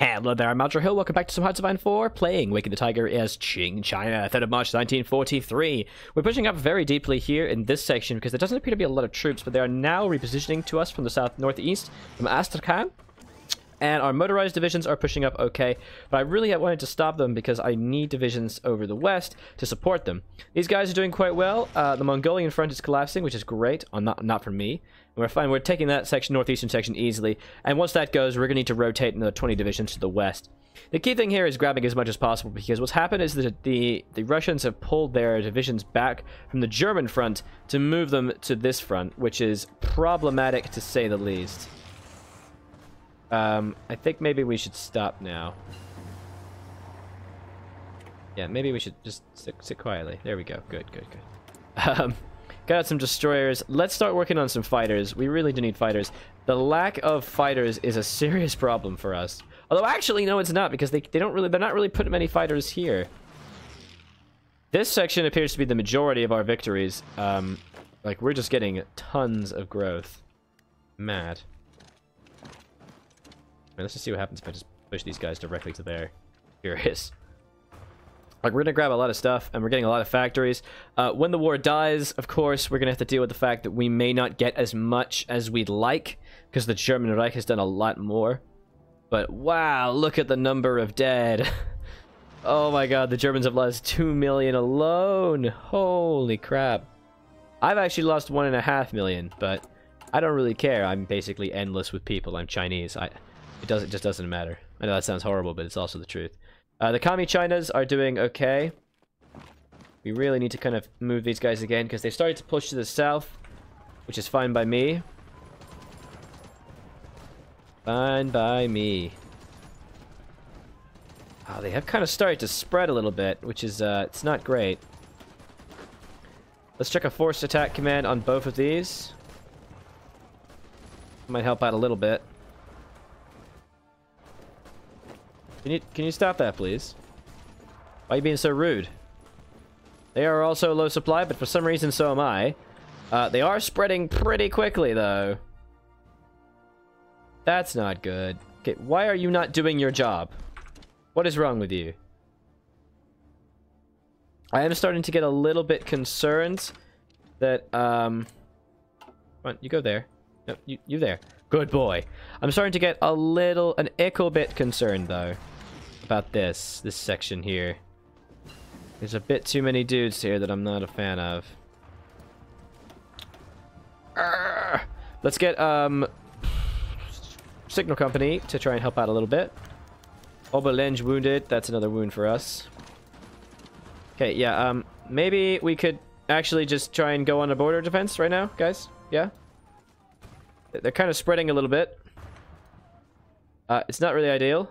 Hello there, I'm Aldrahill. Welcome back to some Hearts of Iron 4, playing Waking the Tiger as Qing, China, 3rd of March 1943. We're pushing up very deeply here in this section because there doesn't appear to be a lot of troops, but they are now repositioning to us from the south northeast, from Astrakhan. And our motorized divisions are pushing up okay, but I really wanted to stop them because I need divisions over the west to support them. These guys are doing quite well. Uh, the Mongolian front is collapsing, which is great. Uh, not, not for me. We're fine. We're taking that section, northeastern section, easily. And once that goes, we're going to need to rotate another 20 divisions to the west. The key thing here is grabbing as much as possible because what's happened is that the, the Russians have pulled their divisions back from the German front to move them to this front, which is problematic to say the least. Um, I think maybe we should stop now. Yeah, maybe we should just sit, sit quietly. There we go. Good, good, good. Um, got some destroyers. Let's start working on some fighters. We really do need fighters. The lack of fighters is a serious problem for us. Although, actually, no, it's not because they, they don't really, they're not really putting many fighters here. This section appears to be the majority of our victories. Um, like, we're just getting tons of growth. Mad. Let's just see what happens if I just push these guys directly to there. Curious. Like, we're gonna grab a lot of stuff, and we're getting a lot of factories. Uh, when the war dies, of course, we're gonna have to deal with the fact that we may not get as much as we'd like, because the German Reich has done a lot more. But wow, look at the number of dead. oh my god, the Germans have lost 2 million alone. Holy crap. I've actually lost 1.5 million, but I don't really care. I'm basically endless with people. I'm Chinese. I, it, does, it just doesn't matter. I know that sounds horrible, but it's also the truth. Uh, the Commie Chinas are doing okay. We really need to kind of move these guys again because they've started to push to the south, which is fine by me. Fine by me. Oh, they have kind of started to spread a little bit, which is, uh, it's not great. Let's check a forced attack command on both of these. Might help out a little bit. Can you can you stop that, please? Why are you being so rude? They are also low supply, but for some reason so am I. Uh, they are spreading pretty quickly, though. That's not good. Okay, why are you not doing your job? What is wrong with you? I am starting to get a little bit concerned that, um... Come on, you go there. No, you, you there. Good boy. I'm starting to get a little, an ickle bit concerned, though, about this, this section here. There's a bit too many dudes here that I'm not a fan of. Arrgh. Let's get, um, Signal Company to try and help out a little bit. Oberlenge wounded. That's another wound for us. Okay, yeah, um, maybe we could actually just try and go on a border defense right now, guys? Yeah? They're kind of spreading a little bit. Uh, it's not really ideal.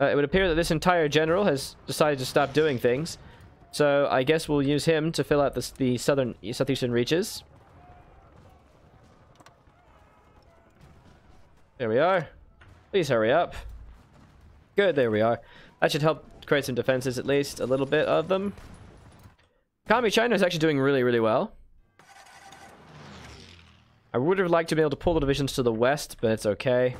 Uh, it would appear that this entire general has decided to stop doing things. So I guess we'll use him to fill out the, the southern southeastern reaches. There we are. Please hurry up. Good, there we are. That should help create some defenses, at least. A little bit of them. Commie China is actually doing really, really well. I would have liked to be able to pull the divisions to the west, but it's okay.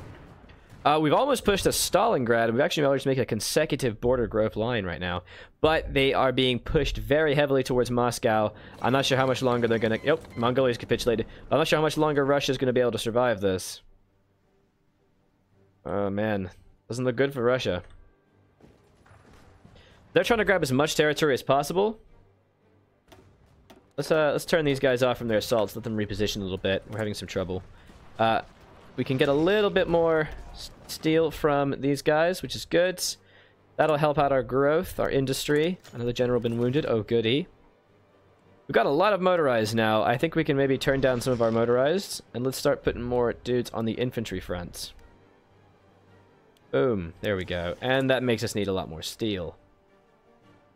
Uh, we've almost pushed to Stalingrad. We've actually managed to make a consecutive border growth line right now. But they are being pushed very heavily towards Moscow. I'm not sure how much longer they're going to... Yep, Mongolia's capitulated. I'm not sure how much longer Russia's going to be able to survive this. Oh, man. Doesn't look good for Russia. They're trying to grab as much territory as possible. Let's uh, let's turn these guys off from their assaults. Let them reposition a little bit. We're having some trouble. Uh, we can get a little bit more steel from these guys, which is good. That'll help out our growth, our industry. Another general been wounded. Oh, goody. We've got a lot of motorized now. I think we can maybe turn down some of our motorized. And let's start putting more dudes on the infantry front. Boom. There we go. And that makes us need a lot more steel.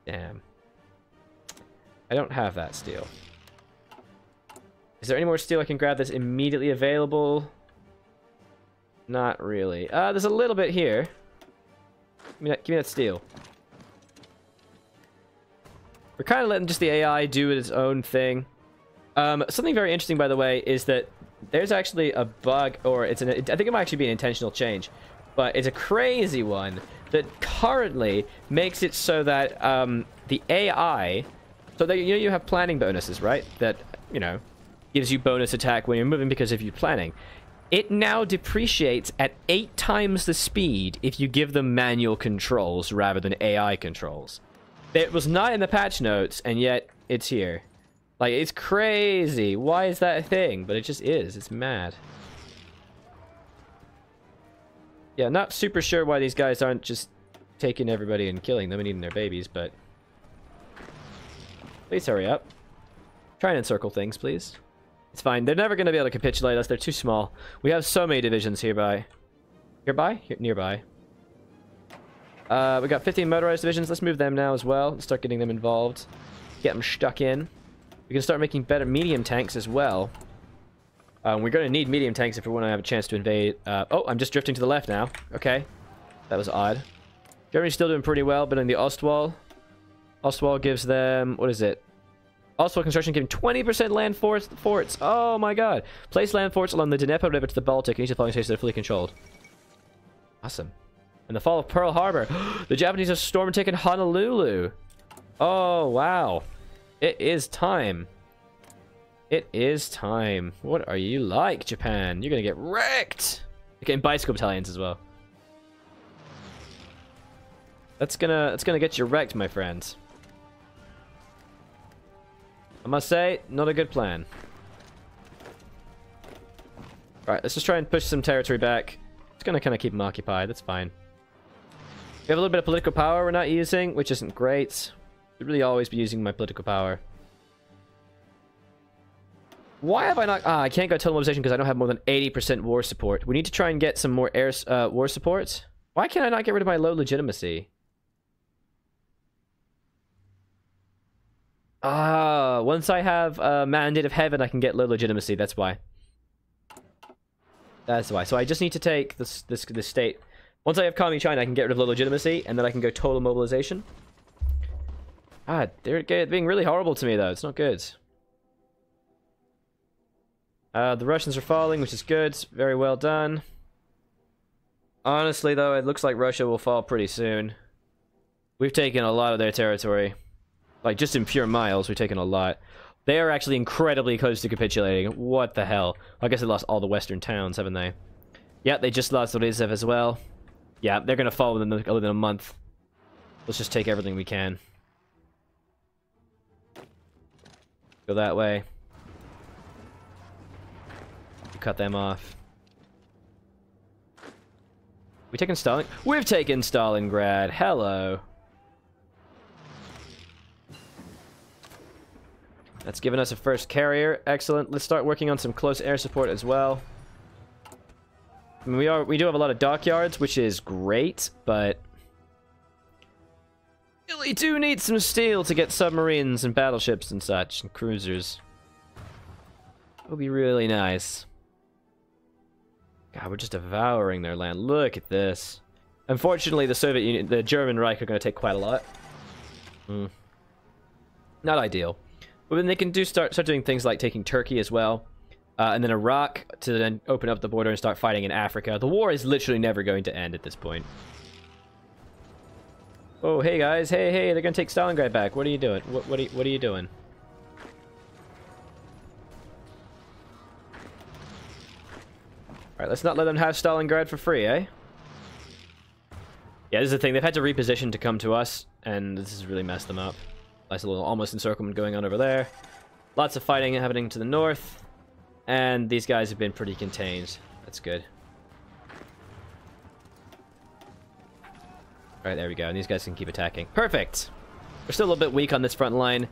Damn. I don't have that steel. Is there any more steel I can grab that's immediately available? Not really. Uh, there's a little bit here. Give me that, give me that steel. We're kind of letting just the AI do its own thing. Um, something very interesting, by the way, is that there's actually a bug, or it's an, I think it might actually be an intentional change. but it's a crazy one that currently makes it so that um, the AI, so that you know you have planning bonuses, right? That you know gives you bonus attack when you're moving because of you planning. It now depreciates at eight times the speed if you give them manual controls rather than AI controls. It was not in the patch notes, and yet it's here. Like, it's crazy. Why is that a thing? But it just is. It's mad. Yeah, not super sure why these guys aren't just taking everybody and killing them and eating their babies, but... Please hurry up. Try and encircle things, please. It's fine. They're never going to be able to capitulate us. They're too small. We have so many divisions hereby. Hereby? Here, nearby. Uh, we got 15 motorized divisions. Let's move them now as well. Let's start getting them involved. Get them stuck in. We can start making better medium tanks as well. Um, we're going to need medium tanks if we want to have a chance to invade. Uh, oh, I'm just drifting to the left now. Okay. That was odd. Germany's still doing pretty well, but in the Ostwall. Ostwall gives them... What is it? Also, construction giving 20% land forts, forts. Oh my god. Place land forts along the Dnieper River to the Baltic and each of the following states are fully controlled. Awesome. And the fall of Pearl Harbor. the Japanese have stormed and taken Honolulu. Oh, wow. It is time. It is time. What are you like, Japan? You're gonna get wrecked. You're getting bicycle battalions as well. That's gonna that's gonna get you wrecked, my friends. I must say, not a good plan. Right, let's just try and push some territory back. It's gonna kind of keep them occupied, that's fine. We have a little bit of political power we're not using, which isn't great. Should really always be using my political power. Why have I not... Ah, I can't go total mobilization because I don't have more than 80% war support. We need to try and get some more air uh, war support. Why can't I not get rid of my low legitimacy? Ah, once I have a Mandate of Heaven, I can get low legitimacy. That's why. That's why. So I just need to take this this this state. Once I have Commie China, I can get rid of low legitimacy, and then I can go total mobilization. Ah, they're being really horrible to me, though. It's not good. Uh, the Russians are falling, which is good. Very well done. Honestly, though, it looks like Russia will fall pretty soon. We've taken a lot of their territory. Like, just in pure miles, we've taken a lot. They are actually incredibly close to capitulating. What the hell? I guess they lost all the western towns, haven't they? Yeah, they just lost Rzhev as well. Yeah, they're gonna fall within, within a month. Let's just take everything we can. Go that way. Cut them off. We taken Stalin? We've taken Stalingrad. Hello. That's given us a first carrier. Excellent. Let's start working on some close air support as well. I mean, we are we do have a lot of dockyards, which is great, but really do need some steel to get submarines and battleships and such and cruisers. It would be really nice. God, we're just devouring their land. Look at this. Unfortunately, the Soviet Union, the German Reich are going to take quite a lot. Mm. Not ideal. But then they can do start start doing things like taking Turkey as well. Uh, and then Iraq to then open up the border and start fighting in Africa. The war is literally never going to end at this point. Oh, hey guys, hey, hey, they're gonna take Stalingrad back. What are you doing? What, what, are, you, what are you doing? Alright, let's not let them have Stalingrad for free, eh? Yeah, this is the thing. They've had to reposition to come to us, and this has really messed them up. Nice little almost encirclement going on over there. Lots of fighting happening to the north. And these guys have been pretty contained. That's good. Alright, there we go. And these guys can keep attacking. Perfect! We're still a little bit weak on this front line.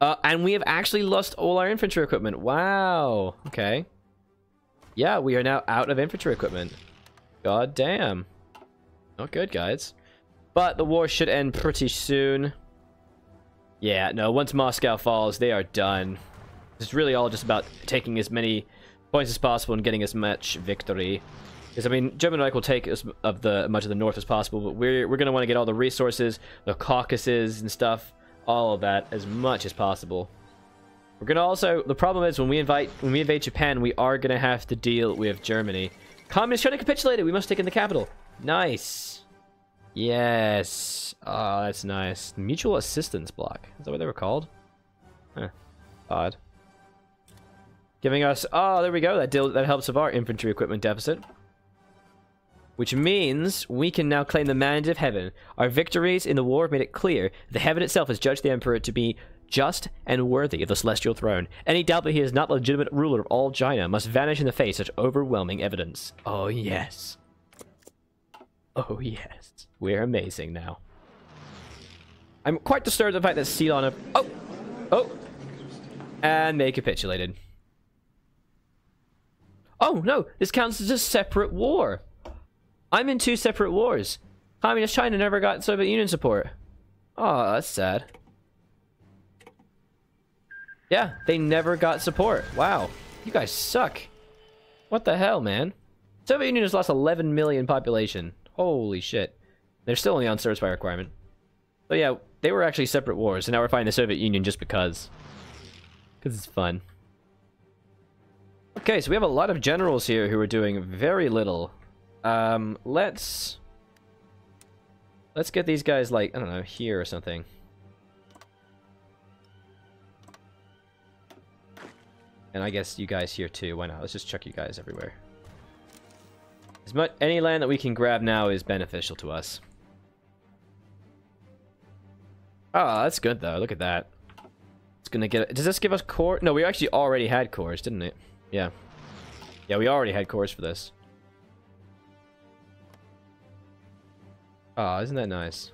Uh, and we have actually lost all our infantry equipment. Wow. Okay. Yeah, we are now out of infantry equipment. God damn. Not good, guys. But the war should end pretty soon. Yeah, no, once Moscow falls, they are done. It's really all just about taking as many points as possible and getting as much victory. Because, I mean, German Reich will take as of the much of the north as possible, but we're, we're going to want to get all the resources, the Caucasus and stuff, all of that as much as possible. We're going to also... The problem is, when we invite when we invade Japan, we are going to have to deal with Germany. Communists trying to capitulate it. We must take in the capital. Nice. Yes. Oh, that's nice. Mutual assistance block. Is that what they were called? Huh. Odd. Giving us... Oh, there we go. That, deal, that helps with our infantry equipment deficit. Which means we can now claim the mandate of heaven. Our victories in the war have made it clear the heaven itself has judged the emperor to be just and worthy of the celestial throne. Any doubt that he is not the legitimate ruler of all China must vanish in the face of such overwhelming evidence. Oh, yes. Oh, yes. We're amazing now. I'm quite disturbed at the fact that Ceylon have... Oh! Oh! And they capitulated. Oh, no! This counts as a separate war! I'm in two separate wars. Communist China never got Soviet Union support. Oh, that's sad. Yeah, they never got support. Wow. You guys suck. What the hell, man? Soviet Union has lost 11 million population. Holy shit. They're still only on service by requirement. So yeah, they were actually separate wars, and now we're fighting the Soviet Union just because. Because it's fun. Okay, so we have a lot of generals here who are doing very little. Um, let's... Let's get these guys, like, I don't know, here or something. And I guess you guys here too. Why not? Let's just chuck you guys everywhere. As much any land that we can grab now is beneficial to us. Oh, that's good though. Look at that. It's gonna get. Does this give us core? No, we actually already had cores, didn't it? Yeah. Yeah, we already had cores for this. Oh, isn't that nice?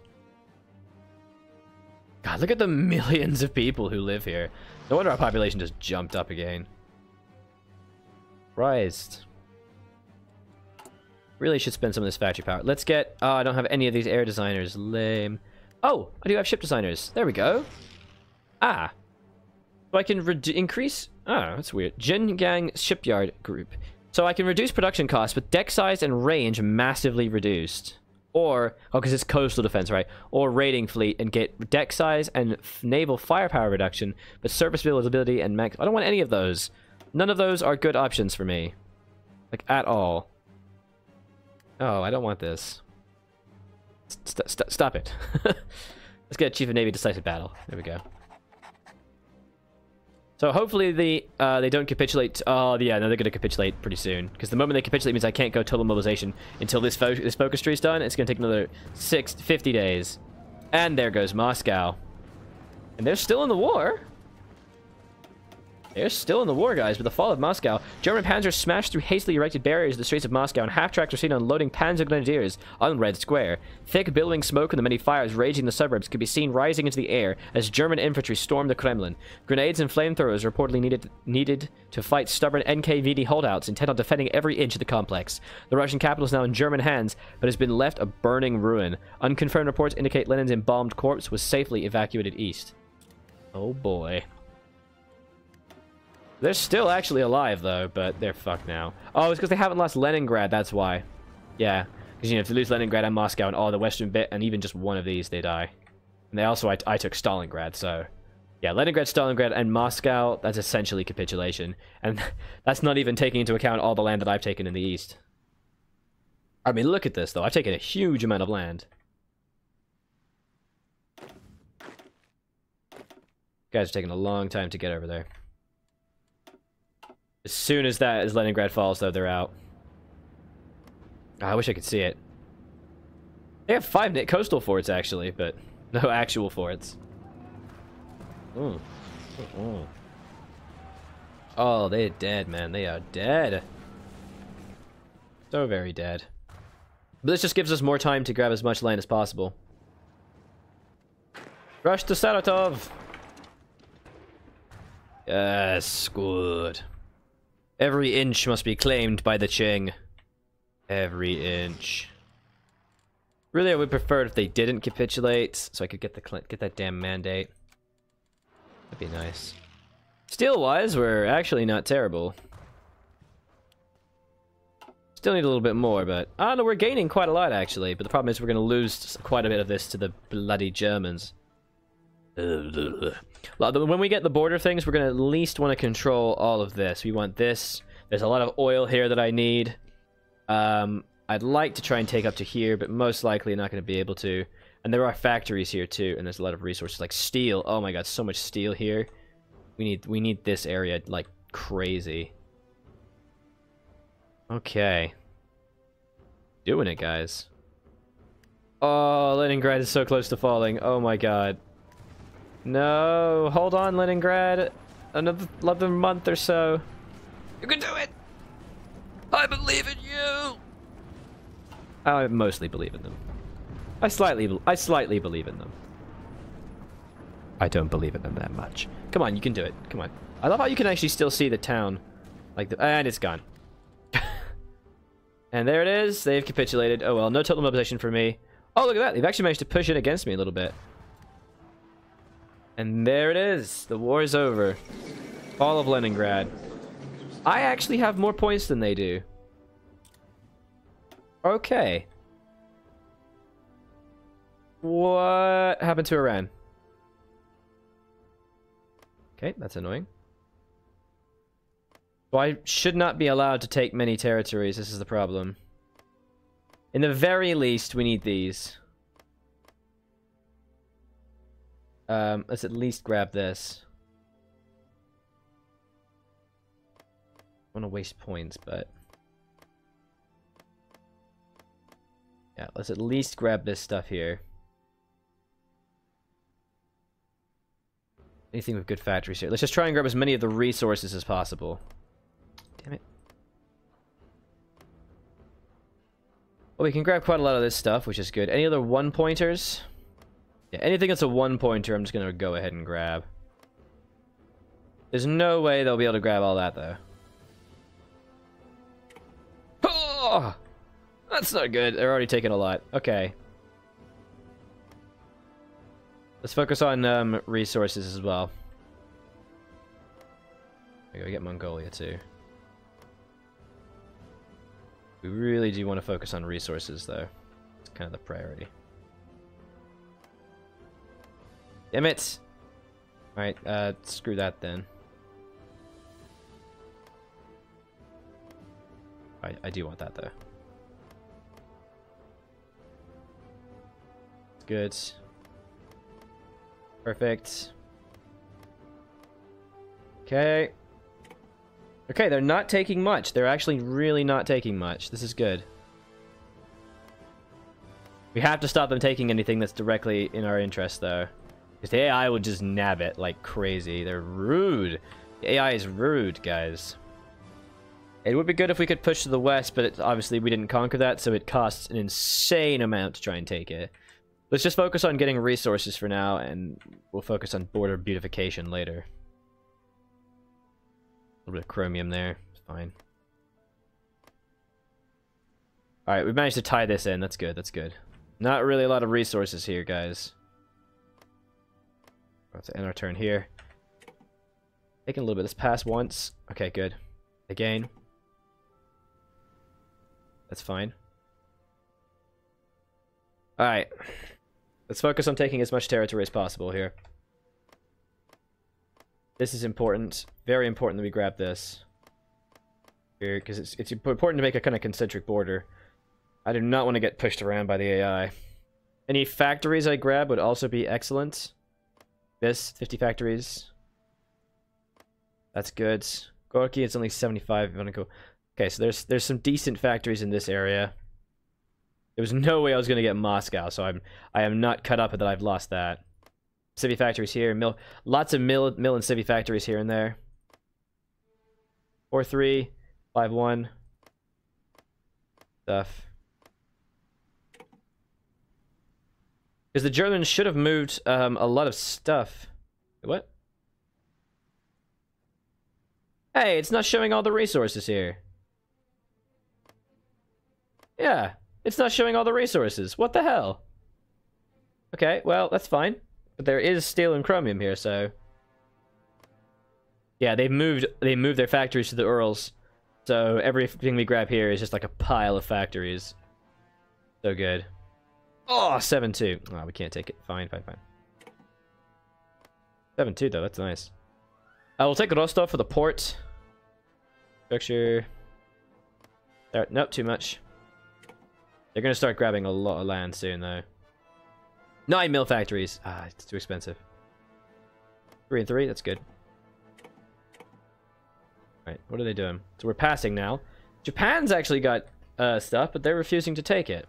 God, look at the millions of people who live here. No wonder our population just jumped up again. Christ. Really should spend some of this factory power. Let's get... Oh, I don't have any of these air designers. Lame. Oh, I do have ship designers. There we go. Ah. So I can increase... Oh, that's weird. Jiangnan Shipyard Group. So I can reduce production costs, but deck size and range massively reduced. Or, oh, because it's coastal defense, right? Or raiding fleet and get deck size and naval firepower reduction, but surface visibility and max. I don't want any of those. None of those are good options for me. Like, at all. Oh, I don't want this. St st stop it. Let's get a Chief of Navy Decisive Battle. There we go. So hopefully the uh, they don't capitulate. Oh, yeah, no, they're going to capitulate pretty soon. Because the moment they capitulate means I can't go total mobilization until this, fo this focus tree is done. It's going to take another six, 50 days. And there goes Moscow. And they're still in the war. They're still in the war, guys, with the fall of Moscow. German panzers smashed through hastily erected barriers in the streets of Moscow, and half-tracks were seen unloading panzer grenadiers on Red Square. Thick, billowing smoke and the many fires raging in the suburbs could be seen rising into the air as German infantry stormed the Kremlin. Grenades and flamethrowers reportedly needed, needed to fight stubborn NKVD holdouts intent on defending every inch of the complex. The Russian capital is now in German hands, but has been left a burning ruin. Unconfirmed reports indicate Lenin's embalmed corpse was safely evacuated east. Oh boy. They're still actually alive, though, but they're fucked now. Oh, it's because they haven't lost Leningrad, that's why. Yeah, because, you know, if they lose Leningrad and Moscow and all the western bit, and even just one of these, they die. And they also, I, I took Stalingrad, so... Yeah, Leningrad, Stalingrad, and Moscow, that's essentially capitulation. And that's not even taking into account all the land that I've taken in the east. I mean, look at this, though. I've taken a huge amount of land. guys are taking a long time to get over there. As soon as that, as Leningrad falls, though, they're out. Oh, I wish I could see it. They have five coastal forts, actually, but no actual forts. Ooh. Ooh. Oh, they're dead, man. They are dead. So very dead. But this just gives us more time to grab as much land as possible. Rush to Saratov! Yes, good. Every inch must be claimed by the Qing. Every inch. Really, I would prefer if they didn't capitulate, so I could get the get that damn mandate. That'd be nice. Steel-wise, we're actually not terrible. Still need a little bit more, but... Ah, I don't know, we're gaining quite a lot, actually. But the problem is we're going to lose quite a bit of this to the bloody Germans. When we get the border things, we're going to at least want to control all of this. We want this. There's a lot of oil here that I need. Um, I'd like to try and take up to here, but most likely not going to be able to. And there are factories here too, and there's a lot of resources like steel. Oh my god, so much steel here. We need we need this area like crazy. Okay. Doing it, guys. Oh, Leningrad is so close to falling. Oh my god. No, hold on, Leningrad. Another, another month or so. You can do it! I believe in you! I mostly believe in them. I slightly, I slightly believe in them. I don't believe in them that much. Come on, you can do it. Come on. I love how you can actually still see the town. Like, the, and it's gone. and there it is. They've capitulated. Oh well, no total mobilization for me. Oh, look at that. They've actually managed to push it against me a little bit. And there it is. The war is over. Fall of Leningrad. I actually have more points than they do. Okay. What happened to Iran? Okay, that's annoying. So I should not be allowed to take many territories. This is the problem. In the very least, we need these. Um, let's at least grab this. I want to waste points, but... Yeah, let's at least grab this stuff here. Anything with good factories here. Let's just try and grab as many of the resources as possible. Damn it. Well, we can grab quite a lot of this stuff, which is good. Any other one-pointers? Yeah, anything that's a one-pointer, I'm just to go ahead and grab. There's no way they'll be able to grab all that, though. Oh! That's not good. They're already taking a lot. Okay. Let's focus on um, resources as well. I gotta get Mongolia too. We really do want to focus on resources though. It's kind of the priority. Damn it! Alright, uh, screw that then. I, I do want that though. Good. Perfect. Okay. Okay, they're not taking much. They're actually really not taking much. This is good. We have to stop them taking anything that's directly in our interest, though. Because the AI will just nab it like crazy. They're rude. The AI is rude, guys. It would be good if we could push to the west, but obviously we didn't conquer that, so it costs an insane amount to try and take it. Let's just focus on getting resources for now, and we'll focus on border beautification later. A little bit of chromium there. It's fine. Alright, we managed to tie this in. That's good, that's good. Not really a lot of resources here, guys. Let's end our turn here. Taking a little bit. Let's pass once. Okay, good. Again. That's fine. Alright. Let's focus on taking as much territory as possible here. This is important. Very important that we grab this. Here, because it's, it's important to make a kind of concentric border. I do not want to get pushed around by the AI. Any factories I grab would also be excellent. This, 50 factories. That's good. Gorky, it's only 75 if you want to go. Okay, so there's there's some decent factories in this area. There was no way I was going to get Moscow, so I'm I am not cut up that I've lost that. Civvy factories here, mill, lots of mill, mill and civvy factories here and there. Four three, five one. Stuff. Because the Germans should have moved um, a lot of stuff. What? Hey, it's not showing all the resources here. Yeah, it's not showing all the resources. What the hell? Okay, well, that's fine. But there is steel and chromium here, so... Yeah, they've moved they moved their factories to the Urals. So everything we grab here is just like a pile of factories. So good. Oh, 7-2. Oh, we can't take it. Fine, fine, fine. 7-2, though. That's nice. I will take Rostov for the port. Structure. There, nope, too much. They're gonna start grabbing a lot of land soon, though. Nine mill factories. Ah, it's too expensive. Three and three, that's good. Right, what are they doing? So we're passing now. Japan's actually got uh, stuff, but they're refusing to take it.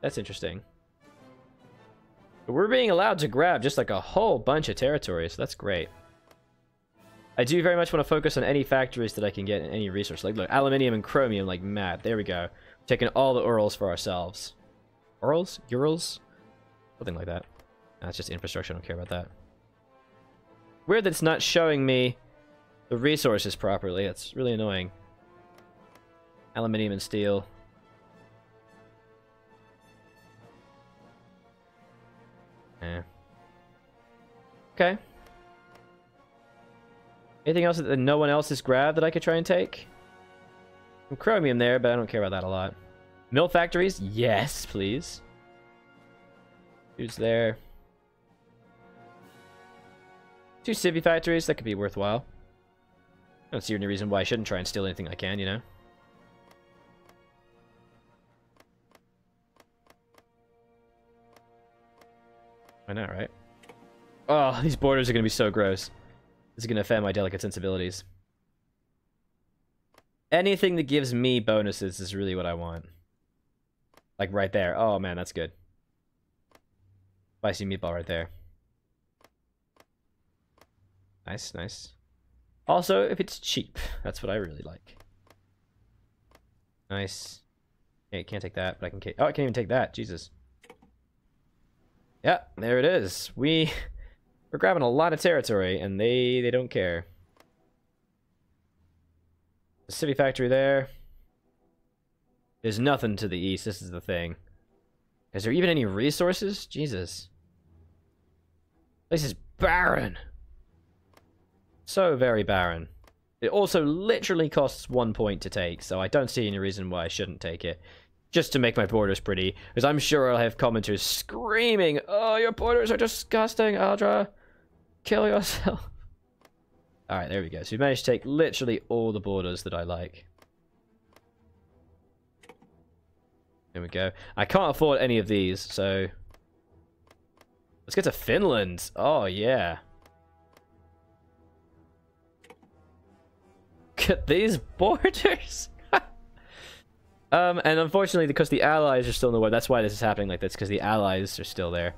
That's interesting. But we're being allowed to grab just like a whole bunch of territories. So that's great. I do very much want to focus on any factories that I can get in any resource. Like, look, aluminium and chromium, like mad. There we go. taking all the Urals for ourselves. Urals? Urals? Something like that. That's just infrastructure. I don't care about that. Weird that it's not showing me the resources properly. That's really annoying. Aluminium and steel. Okay. Anything else that no one else has grabbed that I could try and take? Some chromium there, but I don't care about that a lot. Mill factories? Yes, please. Who's there? Two civvy factories, that could be worthwhile. I don't see any reason why I shouldn't try and steal anything I can, you know? I know, right? Oh, these borders are going to be so gross. This is going to offend my delicate sensibilities. Anything that gives me bonuses is really what I want. Like right there. Oh man, that's good. Spicy meatball right there. Nice, nice. Also, if it's cheap, that's what I really like. Nice. Hey, can't take that, but I can. Oh, I can't even take that. Jesus. Yeah, there it is. We we're grabbing a lot of territory, and they they don't care. The city factory there. There's nothing to the east. This is the thing. Is there even any resources? Jesus. This is barren. So very barren. It also literally costs one point to take, so I don't see any reason why I shouldn't take it. Just to make my borders pretty, because I'm sure I'll have commenters screaming, Oh, your borders are disgusting, Aldra! Kill yourself. Alright, there we go. So we managed to take literally all the borders that I like. There we go. I can't afford any of these, so... Let's get to Finland! Oh, yeah. Look at these borders! um, and unfortunately, because the allies are still in the war, that's why this is happening like this, because the allies are still there.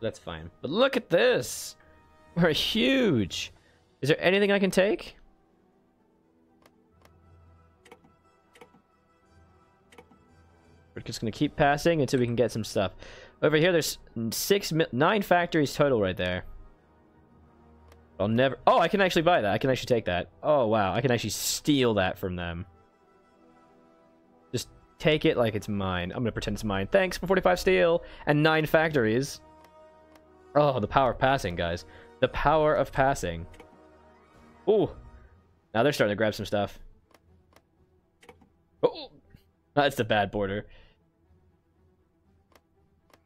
That's fine. But look at this! We're huge! Is there anything I can take? We're just going to keep passing until we can get some stuff. Over here, there's six, nine factories total right there. I'll never... Oh, I can actually buy that. I can actually take that. Oh, wow. I can actually steal that from them. Just take it like it's mine. I'm going to pretend it's mine. Thanks for 45 steel and nine factories. Oh, the power of passing, guys. The power of passing. Oh, now they're starting to grab some stuff. Oh, that's the bad border.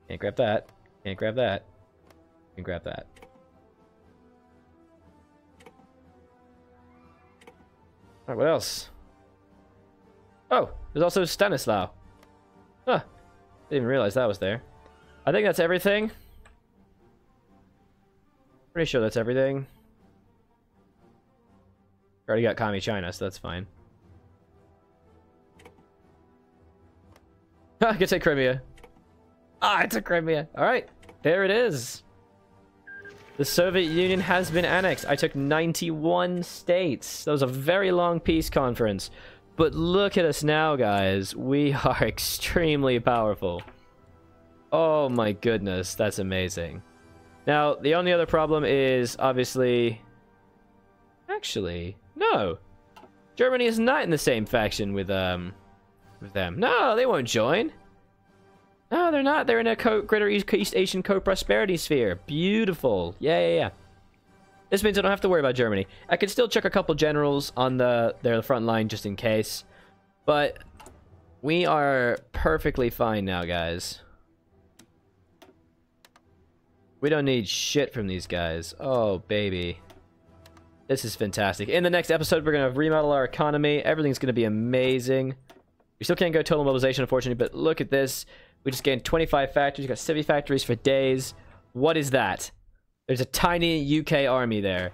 Can't grab that. Can't grab that. Can grab that. Alright, what else? Oh, there's also Stanislaw. Huh. Didn't even realize that was there. I think that's everything. Pretty sure that's everything. Already got Commie China, so that's fine. I can take Crimea. Ah, I took Crimea. Alright, there it is. The Soviet Union has been annexed. I took 91 states. That was a very long peace conference. But look at us now, guys. We are extremely powerful. Oh my goodness, that's amazing. Now, the only other problem is, obviously... Actually, no. Germany is not in the same faction with, um, with them. No, they won't join. No, they're not. They're in a co Greater East Asian co-prosperity sphere. Beautiful. Yeah, yeah, yeah. This means I don't have to worry about Germany. I can still check a couple generals on the their front line just in case. But we are perfectly fine now, guys. We don't need shit from these guys. Oh, baby. This is fantastic. In the next episode, we're going to remodel our economy. Everything's going to be amazing. We still can't go total mobilization, unfortunately, but look at this. We just gained 25 factories. We got 70 factories for days. What is that? There's a tiny UK army there.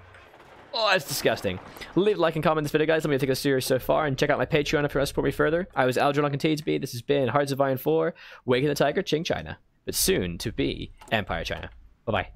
Oh, that's disgusting. Leave a like and comment this video, guys. Let me take us serious so far, and check out my Patreon if you want to support me further. I was Algernon to. This has been Hearts of Iron 4, Waking the Tiger, Qing China. But soon to be Empire China. Bye-bye.